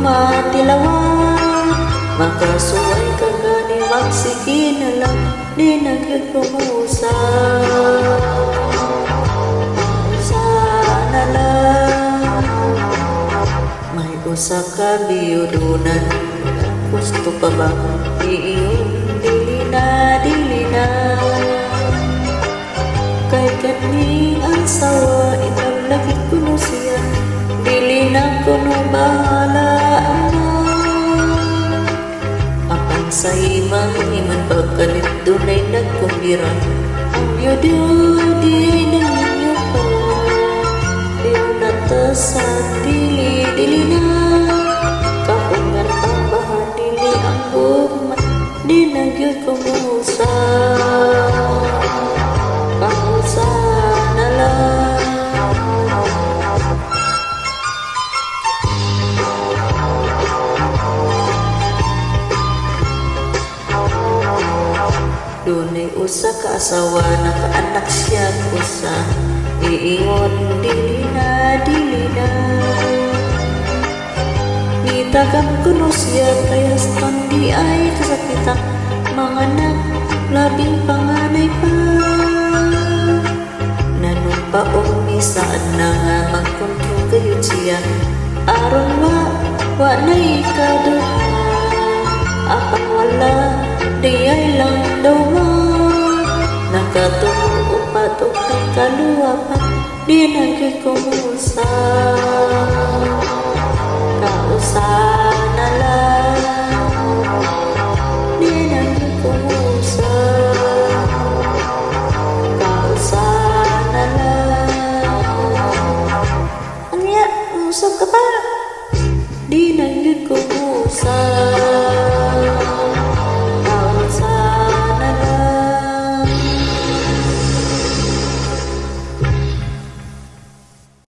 matilawan. Makasuway ka gani magsige na lang Di nagkikumusa Sana lang May usa ka biyudunan Gusto pa ba iiyong dilina dilina Kay kaning asawa Itam sa imang iman pagkalit dunay nagkumbira Ang yudo di ay nanginyo pa Diyo na ta sa dili dili na Kapungan ang bahan ang bugman Di nagyod kumusa Dunay usa ka asawa nakaanak siya usa Iingon dili na dili na kuno siya kaya di ay kasakitan Mga anak labing panganay pa. Nanumpa umisaan na nga magkontrol kayo siya Aron wa, wa na ikaduha Apang wala, Diailah doa Nakatumu upatuk nakaluapa Di nagkikumusa xa.